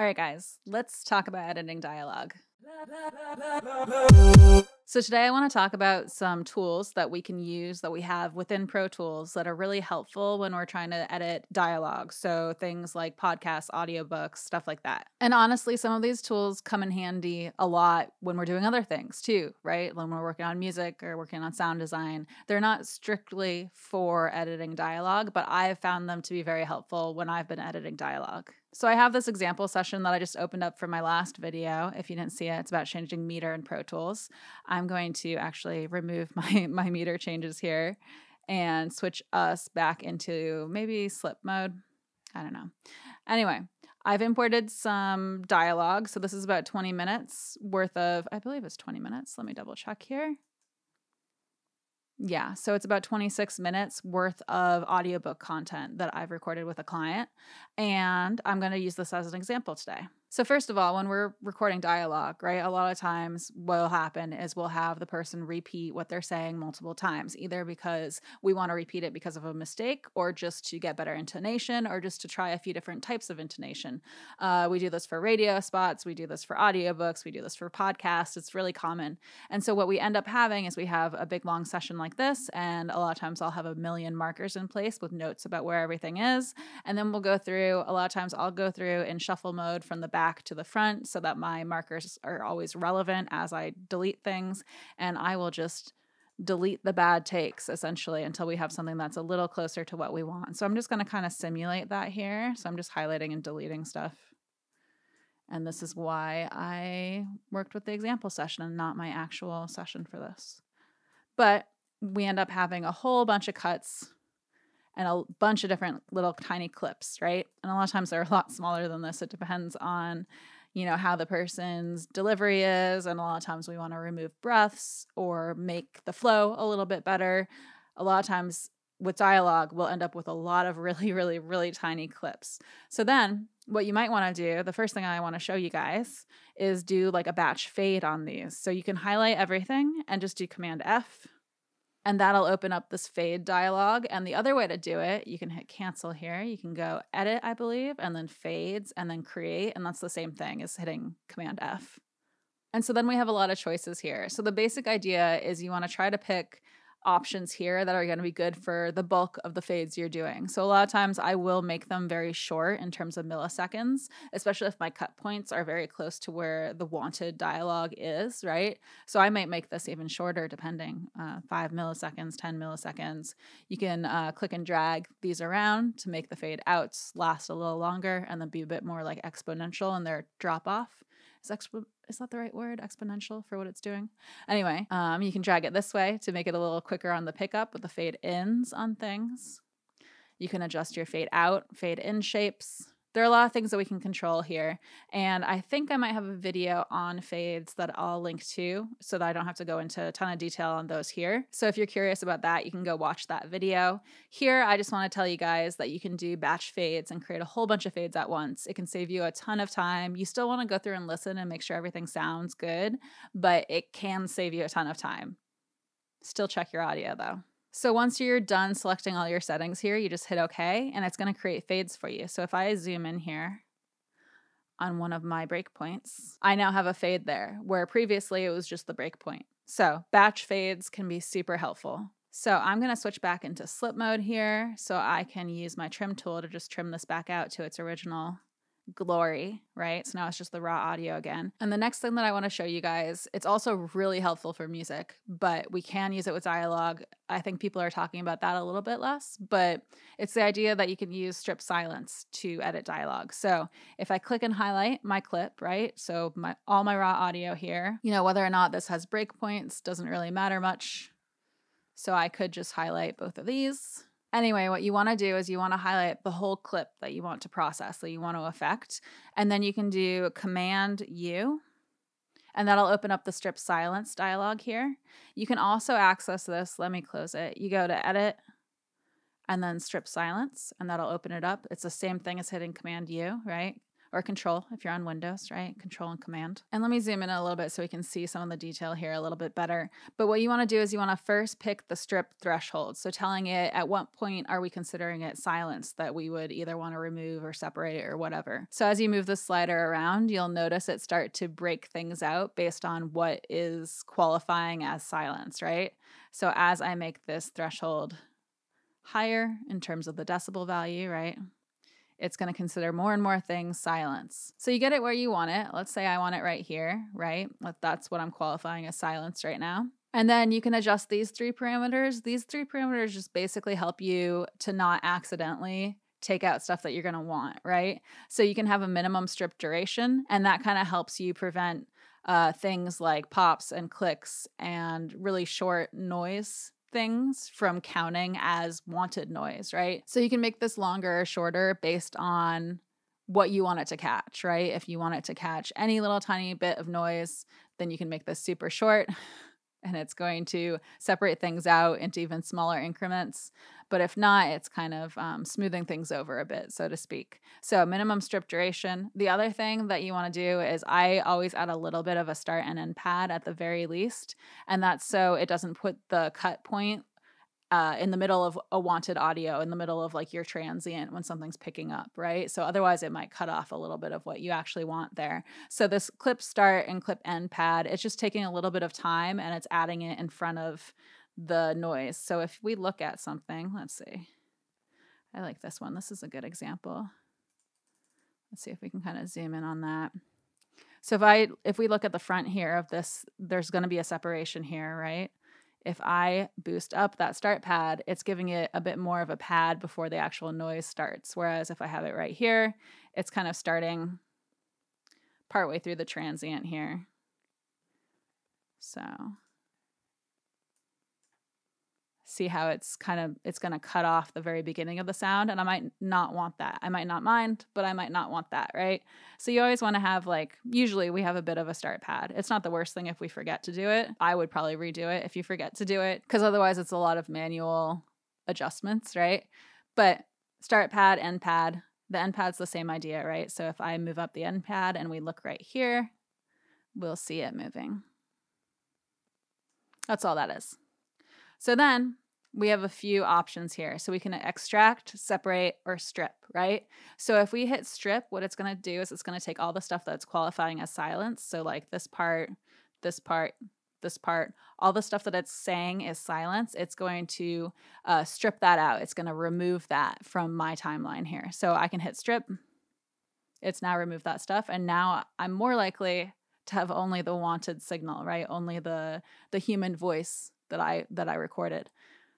All right, guys, let's talk about editing dialogue. So, today I want to talk about some tools that we can use that we have within Pro Tools that are really helpful when we're trying to edit dialogue. So, things like podcasts, audiobooks, stuff like that. And honestly, some of these tools come in handy a lot when we're doing other things too, right? When we're working on music or working on sound design. They're not strictly for editing dialogue, but I've found them to be very helpful when I've been editing dialogue. So I have this example session that I just opened up from my last video. If you didn't see it, it's about changing meter in Pro Tools. I'm going to actually remove my, my meter changes here and switch us back into maybe slip mode. I don't know. Anyway, I've imported some dialogue. So this is about 20 minutes worth of, I believe it's 20 minutes. Let me double check here. Yeah, so it's about 26 minutes worth of audiobook content that I've recorded with a client. And I'm going to use this as an example today. So, first of all, when we're recording dialogue, right, a lot of times what will happen is we'll have the person repeat what they're saying multiple times, either because we want to repeat it because of a mistake, or just to get better intonation, or just to try a few different types of intonation. Uh, we do this for radio spots, we do this for audiobooks, we do this for podcasts. It's really common. And so, what we end up having is we have a big long session like this, and a lot of times I'll have a million markers in place with notes about where everything is. And then we'll go through, a lot of times I'll go through in shuffle mode from the back back to the front so that my markers are always relevant as I delete things. And I will just delete the bad takes essentially until we have something that's a little closer to what we want. So I'm just going to kind of simulate that here. So I'm just highlighting and deleting stuff. And this is why I worked with the example session and not my actual session for this. But we end up having a whole bunch of cuts and a bunch of different little tiny clips, right? And a lot of times they're a lot smaller than this. It depends on, you know, how the person's delivery is. And a lot of times we want to remove breaths or make the flow a little bit better. A lot of times with dialogue, we'll end up with a lot of really, really, really tiny clips. So then what you might want to do, the first thing I want to show you guys is do like a batch fade on these. So you can highlight everything and just do Command F and that'll open up this fade dialog. And the other way to do it, you can hit cancel here. You can go edit, I believe, and then fades and then create. And that's the same thing as hitting Command F. And so then we have a lot of choices here. So the basic idea is you want to try to pick options here that are going to be good for the bulk of the fades you're doing. So a lot of times I will make them very short in terms of milliseconds, especially if my cut points are very close to where the wanted dialogue is, right? So I might make this even shorter depending, uh, five milliseconds, 10 milliseconds. You can uh, click and drag these around to make the fade outs last a little longer and then be a bit more like exponential in their drop off. Is is that the right word? Exponential for what it's doing. Anyway, um, you can drag it this way to make it a little quicker on the pickup with the fade ins on things. You can adjust your fade out, fade in shapes there are a lot of things that we can control here. And I think I might have a video on fades that I'll link to so that I don't have to go into a ton of detail on those here. So if you're curious about that, you can go watch that video. Here, I just want to tell you guys that you can do batch fades and create a whole bunch of fades at once. It can save you a ton of time. You still want to go through and listen and make sure everything sounds good, but it can save you a ton of time. Still check your audio though. So once you're done selecting all your settings here, you just hit OK and it's going to create fades for you. So if I zoom in here on one of my breakpoints, I now have a fade there where previously it was just the breakpoint. So batch fades can be super helpful. So I'm going to switch back into slip mode here so I can use my trim tool to just trim this back out to its original glory, right? So now it's just the raw audio again. And the next thing that I want to show you guys, it's also really helpful for music, but we can use it with dialogue. I think people are talking about that a little bit less, but it's the idea that you can use strip silence to edit dialogue. So if I click and highlight my clip, right? So my all my raw audio here, you know, whether or not this has breakpoints doesn't really matter much. So I could just highlight both of these Anyway, what you want to do is you want to highlight the whole clip that you want to process, that you want to affect. And then you can do Command U, and that'll open up the strip silence dialog here. You can also access this. Let me close it. You go to Edit and then Strip Silence, and that'll open it up. It's the same thing as hitting Command U, right? Or control if you're on Windows, right? Control and command. And let me zoom in a little bit so we can see some of the detail here a little bit better. But what you want to do is you want to first pick the strip threshold. So telling it at what point are we considering it silence that we would either want to remove or separate or whatever. So as you move the slider around, you'll notice it start to break things out based on what is qualifying as silence, right? So as I make this threshold higher in terms of the decibel value, right? It's going to consider more and more things silence. So you get it where you want it. Let's say I want it right here, right? That's what I'm qualifying as silence right now. And then you can adjust these three parameters. These three parameters just basically help you to not accidentally take out stuff that you're going to want, right? So you can have a minimum strip duration, and that kind of helps you prevent uh, things like pops and clicks and really short noise things from counting as wanted noise, right? So you can make this longer or shorter based on what you want it to catch, right? If you want it to catch any little tiny bit of noise, then you can make this super short and it's going to separate things out into even smaller increments. But if not, it's kind of um, smoothing things over a bit, so to speak. So, minimum strip duration. The other thing that you want to do is I always add a little bit of a start and end pad at the very least. And that's so it doesn't put the cut point uh, in the middle of a wanted audio, in the middle of like your transient when something's picking up, right? So otherwise it might cut off a little bit of what you actually want there. So this clip start and clip end pad, it's just taking a little bit of time and it's adding it in front of the noise. So if we look at something, let's see. I like this one. This is a good example. Let's see if we can kind of zoom in on that. So if I if we look at the front here of this, there's going to be a separation here, right? If I boost up that start pad, it's giving it a bit more of a pad before the actual noise starts. Whereas if I have it right here, it's kind of starting partway through the transient here. So see how it's kind of it's going to cut off the very beginning of the sound and i might not want that. I might not mind but i might not want that right? So you always want to have like usually we have a bit of a start pad. It's not the worst thing if we forget to do it. I would probably redo it if you forget to do it because otherwise it's a lot of manual adjustments right? But start pad end pad the end pad's the same idea right? So if i move up the end pad and we look right here we'll see it moving. That's all that is so then we have a few options here. So we can extract, separate, or strip, right? So if we hit strip, what it's going to do is it's going to take all the stuff that's qualifying as silence. So like this part, this part, this part, all the stuff that it's saying is silence, it's going to uh, strip that out. It's going to remove that from my timeline here. So I can hit strip. It's now removed that stuff. And now I'm more likely to have only the wanted signal, right? Only the the human voice that I that I recorded.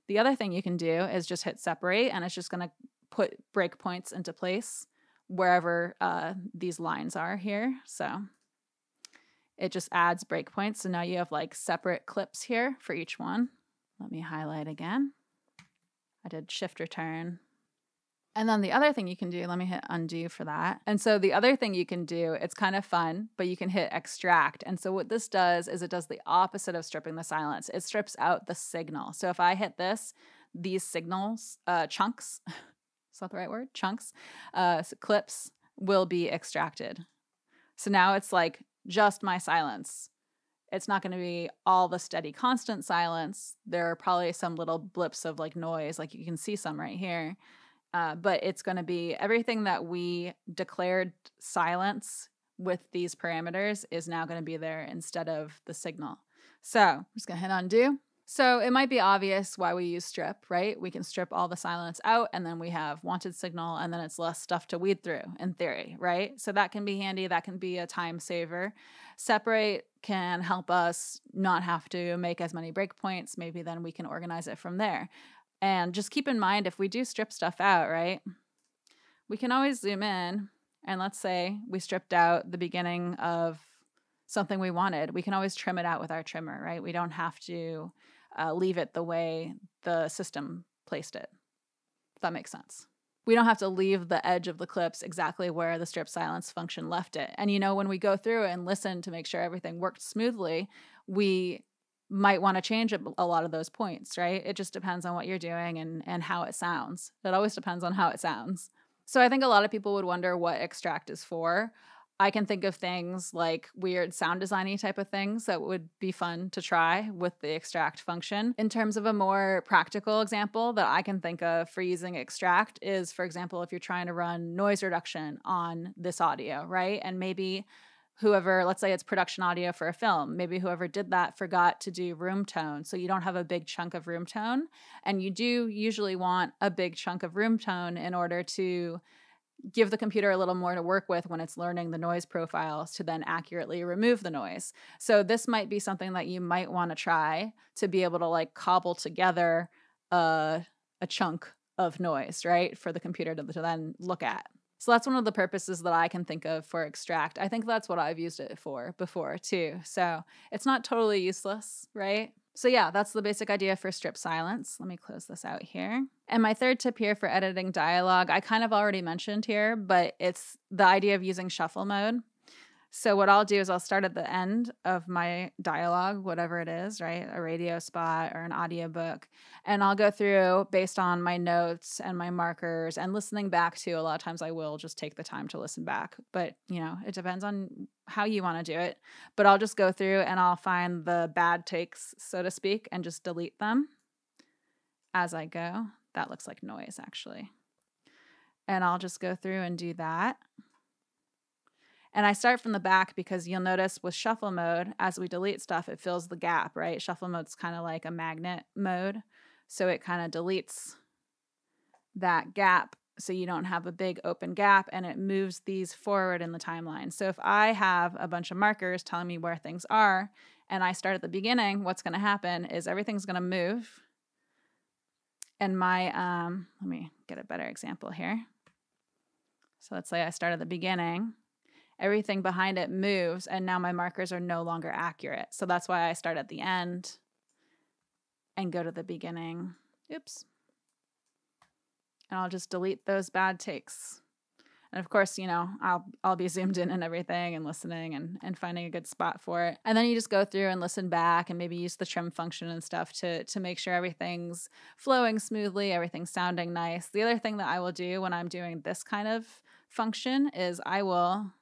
The other thing you can do is just hit separate and it's just going to put breakpoints into place wherever uh, these lines are here. So it just adds breakpoints. So now you have like separate clips here for each one. Let me highlight again. I did shift return and then the other thing you can do, let me hit undo for that. And so the other thing you can do, it's kind of fun, but you can hit extract. And so what this does is it does the opposite of stripping the silence. It strips out the signal. So if I hit this, these signals, uh, chunks, is that the right word? Chunks, uh, clips will be extracted. So now it's like just my silence. It's not going to be all the steady constant silence. There are probably some little blips of like noise, like you can see some right here. Uh, but it's going to be everything that we declared silence with these parameters is now going to be there instead of the signal. So I'm just going to hit undo. So it might be obvious why we use strip, right? We can strip all the silence out and then we have wanted signal and then it's less stuff to weed through in theory, right? So that can be handy. That can be a time saver. Separate can help us not have to make as many breakpoints. Maybe then we can organize it from there. And just keep in mind if we do strip stuff out, right? We can always zoom in and let's say we stripped out the beginning of something we wanted. We can always trim it out with our trimmer, right? We don't have to uh, leave it the way the system placed it. If that makes sense. We don't have to leave the edge of the clips exactly where the strip silence function left it. And you know, when we go through and listen to make sure everything worked smoothly, we might want to change a lot of those points, right? It just depends on what you're doing and and how it sounds. It always depends on how it sounds. So I think a lot of people would wonder what extract is for. I can think of things like weird sound designy type of things that would be fun to try with the extract function. In terms of a more practical example that I can think of for using extract is, for example, if you're trying to run noise reduction on this audio, right? And maybe whoever, let's say it's production audio for a film, maybe whoever did that forgot to do room tone. So you don't have a big chunk of room tone. And you do usually want a big chunk of room tone in order to give the computer a little more to work with when it's learning the noise profiles to then accurately remove the noise. So this might be something that you might want to try to be able to like cobble together a, a chunk of noise, right? For the computer to, to then look at. So that's one of the purposes that I can think of for extract. I think that's what I've used it for before too. So it's not totally useless, right? So, yeah, that's the basic idea for strip silence. Let me close this out here. And my third tip here for editing dialogue, I kind of already mentioned here, but it's the idea of using shuffle mode. So what I'll do is I'll start at the end of my dialogue, whatever it is, right? A radio spot or an audiobook. And I'll go through based on my notes and my markers and listening back to. A lot of times I will just take the time to listen back. But, you know, it depends on how you want to do it. But I'll just go through and I'll find the bad takes, so to speak, and just delete them as I go. That looks like noise actually. And I'll just go through and do that. And I start from the back because you'll notice with shuffle mode, as we delete stuff, it fills the gap, right? Shuffle mode's kind of like a magnet mode. So it kind of deletes that gap so you don't have a big open gap and it moves these forward in the timeline. So if I have a bunch of markers telling me where things are and I start at the beginning, what's going to happen is everything's going to move. And my, um, let me get a better example here. So let's say I start at the beginning everything behind it moves and now my markers are no longer accurate. So that's why I start at the end and go to the beginning. Oops. And I'll just delete those bad takes. And of course, you know, I'll I'll be zoomed in and everything and listening and and finding a good spot for it. And then you just go through and listen back and maybe use the trim function and stuff to to make sure everything's flowing smoothly, everything's sounding nice. The other thing that I will do when I'm doing this kind of function is I will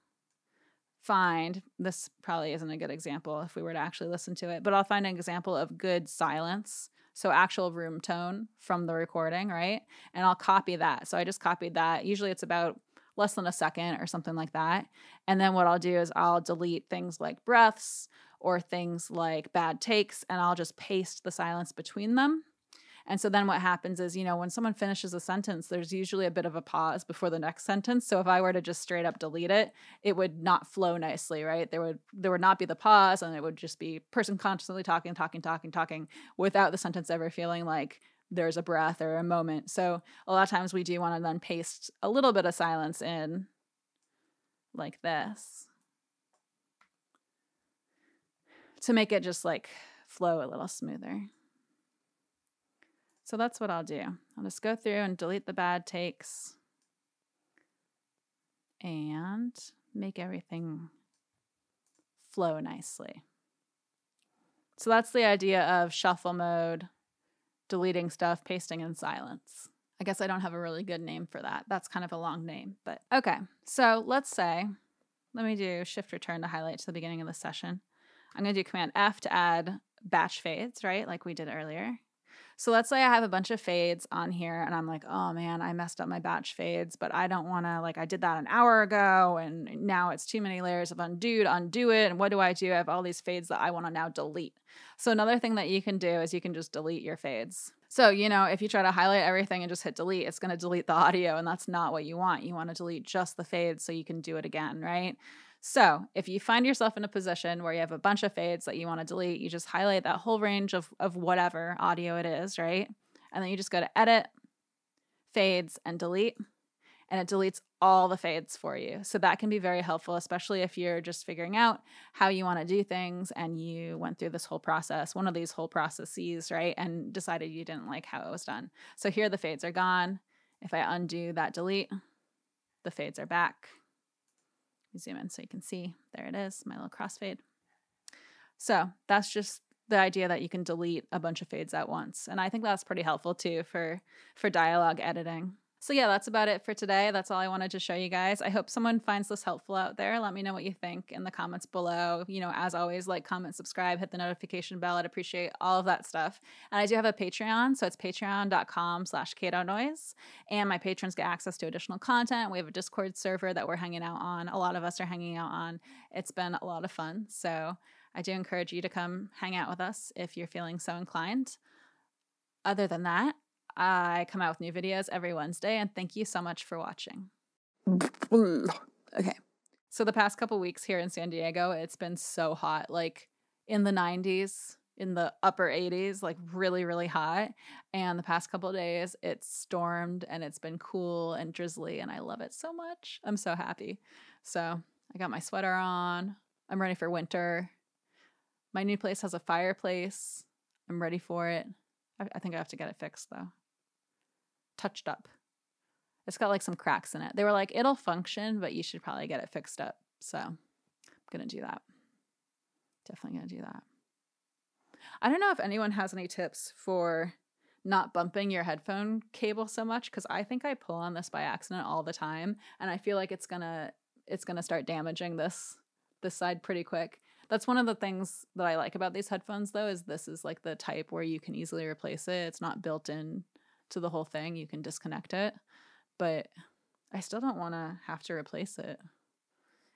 find this probably isn't a good example if we were to actually listen to it, but I'll find an example of good silence. So, actual room tone from the recording, right? And I'll copy that. So, I just copied that. Usually it's about less than a second or something like that. And then what I'll do is I'll delete things like breaths or things like bad takes, and I'll just paste the silence between them and so then what happens is, you know, when someone finishes a sentence, there's usually a bit of a pause before the next sentence. So if I were to just straight up delete it, it would not flow nicely, right? There would there would not be the pause and it would just be person constantly talking, talking, talking, talking without the sentence ever feeling like there's a breath or a moment. So a lot of times we do want to then paste a little bit of silence in like this to make it just like flow a little smoother. So that's what I'll do. I'll just go through and delete the bad takes and make everything flow nicely. So that's the idea of shuffle mode, deleting stuff, pasting in silence. I guess I don't have a really good name for that. That's kind of a long name, but okay. So let's say, let me do shift return to highlight to the beginning of the session. I'm going to do command F to add batch fades, right? Like we did earlier. So let's say I have a bunch of fades on here and I'm like, oh man, I messed up my batch fades, but I don't want to, like, I did that an hour ago and now it's too many layers of undo to undo it. And what do I do? I have all these fades that I want to now delete. So another thing that you can do is you can just delete your fades. So, you know, if you try to highlight everything and just hit delete, it's going to delete the audio, and that's not what you want. You want to delete just the fades so you can do it again, right? So if you find yourself in a position where you have a bunch of fades that you want to delete, you just highlight that whole range of, of whatever audio it is, right? And then you just go to edit, fades, and delete. And it deletes all the fades for you. So that can be very helpful, especially if you're just figuring out how you want to do things and you went through this whole process, one of these whole processes, right? And decided you didn't like how it was done. So here the fades are gone. If I undo that delete, the fades are back zoom in so you can see. There it is, my little crossfade. So that's just the idea that you can delete a bunch of fades at once. And I think that's pretty helpful too for for dialogue editing. So, yeah, that's about it for today. That's all I wanted to show you guys. I hope someone finds this helpful out there. Let me know what you think in the comments below. You know, as always, like, comment, subscribe, hit the notification bell. I'd appreciate all of that stuff. And I do have a Patreon, so it's patreon.com slash Noise. And my patrons get access to additional content. We have a Discord server that we're hanging out on. A lot of us are hanging out on. It's been a lot of fun. So I do encourage you to come hang out with us if you're feeling so inclined. Other than that, I come out with new videos every Wednesday, and thank you so much for watching. Okay. So, the past couple weeks here in San Diego, it's been so hot, like in the 90s, in the upper 80s, like really, really hot. And the past couple days, it's stormed and it's been cool and drizzly, and I love it so much. I'm so happy. So, I got my sweater on. I'm ready for winter. My new place has a fireplace. I'm ready for it. I, I think I have to get it fixed though touched up. It's got like some cracks in it. They were like, it'll function, but you should probably get it fixed up. So I'm going to do that. Definitely going to do that. I don't know if anyone has any tips for not bumping your headphone cable so much because I think I pull on this by accident all the time and I feel like it's to it's to start damaging this this side pretty quick. That's one of the things that I like about these headphones though is this is like the type where you can easily replace it. It's not built in to the whole thing, you can disconnect it. But I still don't want to have to replace it.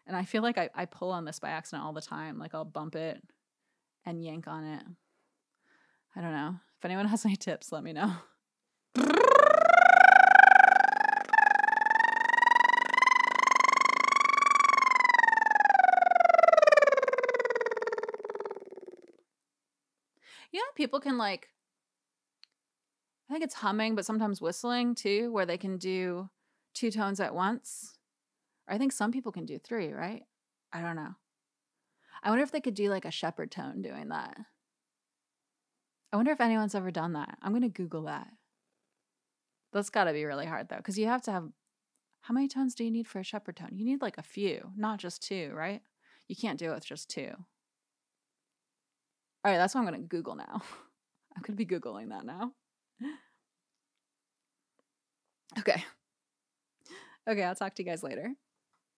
And I feel like I, I pull on this by accident all the time. Like I'll bump it and yank on it. I don't know. If anyone has any tips, let me know. Yeah, people can like I think it's humming, but sometimes whistling too, where they can do two tones at once. Or I think some people can do three, right? I don't know. I wonder if they could do like a Shepard tone doing that. I wonder if anyone's ever done that. I'm going to Google that. That's got to be really hard though, because you have to have. How many tones do you need for a Shepard tone? You need like a few, not just two, right? You can't do it with just two. All right, that's what I'm going to Google now. I'm going to be Googling that now. Okay. Okay, I'll talk to you guys later.